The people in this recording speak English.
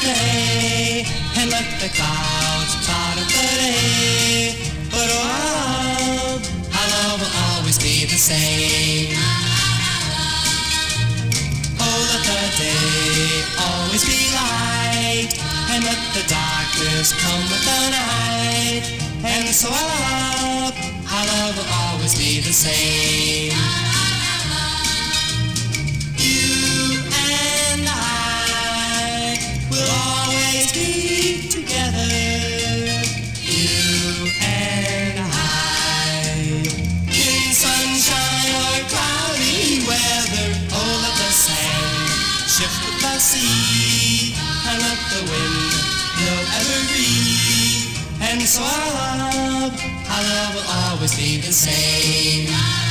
day and let the clouds cloud up the day. But oh, our love will always be the same. Oh, let the day always be light and let the darkness come with the night. And so our love, our love will always be the same. Be together. You and I. In sunshine or cloudy weather, oh let the sand shift with the sea, and let the wind blow every. And so our love, our love will always be the same.